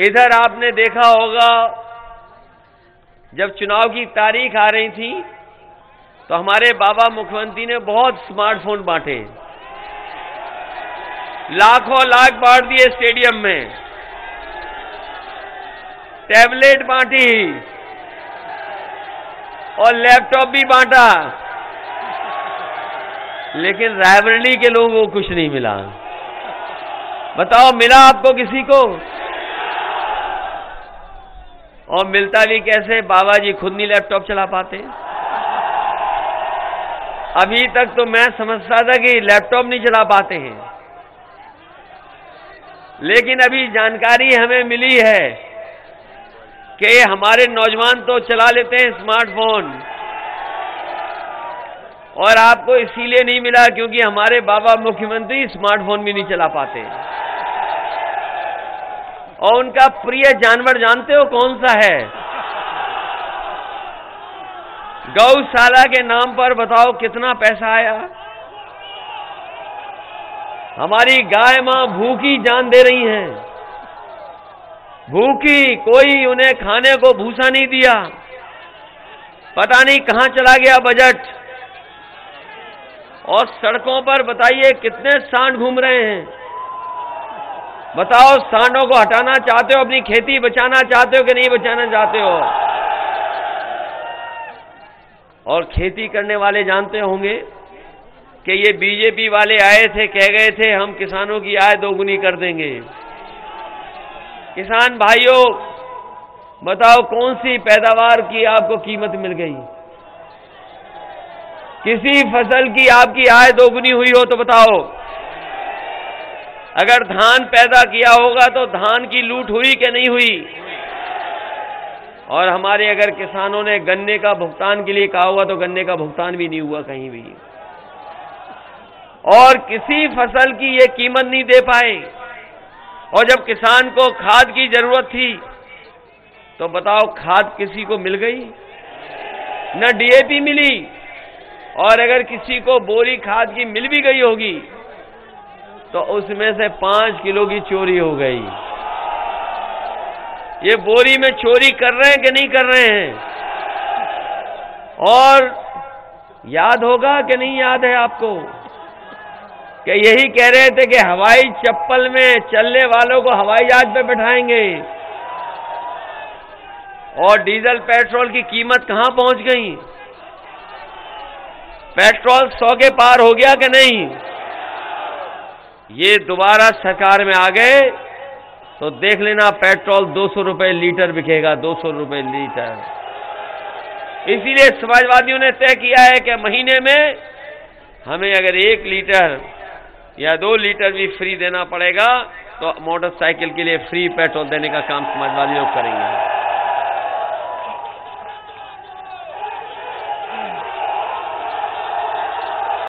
इधर आपने देखा होगा, जब चुनाव की तारीख आ रही थी तो हमारे बाबा मुख्यमंत्री ने बहुत स्मार्टफ़ोन बांटे। लाखों लाख बांट दिए स्टेडियम में। टैबलेट बांटी और लैपटॉप भी बांटा। लेकिन रायबरेली के लोगों को कुछ नहीं मिला। बताओ, मिला आपको किसी को? और मिलता भी कैसे? बाबा जी खुद नहीं लैपटॉप चला पाते। अभी तक तो मैं समझता था कि लैपटॉप नहीं चला पाते हैं। लेकिन अभी जानकारी हमें मिली है कि हमारे नौजवान तो चला लेते हैं स्मार्टफ़ोन और आपको इसीलिए नहीं मिला क्योंकि हमारे बाबा मुख्यमंत्री स्मार्टफ़ोन भी नहीं चला पाते। और उनका प्रिय जानवर जानते हो कौन सा है? गौशाला के नाम पर बताओ कितना पैसा आया? हमारी गाय माँ भूखी जान दे रही हैं। भूखी कोई उन्हें खाने को भूसा नहीं दिया। पता नहीं कहाँ चला गया बजट। और सड़कों पर बताइए कितने सांड घूम रहे हैं। बताओ, सांडों को हटाना चाहते हो, अपनी खेती बचाना चाहते हो कि नहीं बचाना चाहते हो? और खेती करने वाले जानते होंगे कि ये बीजेपी वाले आए थे, कह गए थे, हम किसानों की आय दोगुनी कर देंगे। किसान भाइयों, बताओ, कौन सी पैदावार की आपको कीमत मिल गई? किसी फ़सल की आपकी आय दोगुनी हुई हो तो बताओ। अगर धान पैदा किया होगा तो धान की लूट हुई कि नहीं हुई? और हमारे अगर किसानों ने गन्ने का भुगतान के लिए कहा होगा तो गन्ने का भुगतान भी नहीं हुआ कहीं भी। और किसी फ़सल की ये कीमत नहीं दे पाए। और जब किसान को खाद की ज़रूरत थी तो बताओ खाद किसी को मिल गई? न डीएपी मिली। और अगर किसी को बोरी खाद की मिल भी गई होगी तो उसमें से पाँच किलो की चोरी हो गई। ये बोरी में चोरी कर रहे हैं कि नहीं कर रहे हैं? और याद होगा कि नहीं याद है आपको? कि यही कह रहे थे कि हवाई चप्पल में चलने वालों को हवाई जहाज़ पे बैठाएँगे। और डीजल, पेट्रोल की कीमत कहाँ पहुँच गई? पेट्रोल सौ के पार हो गया कि नहीं? ये दोबारा सरकार में आ गए तो देख लेना पेट्रोल दो सौ रुपए लीटर बिकेगा, दो सौ रुपए लीटर। इसीलिए समाजवादियों ने तय किया है कि महीने में हमें अगर एक लीटर या दो लीटर भी फ्री देना पड़ेगा तो मोटरसाइकिल के लिए फ्री पेट्रोल देने का काम समाजवादी लोग करेंगे।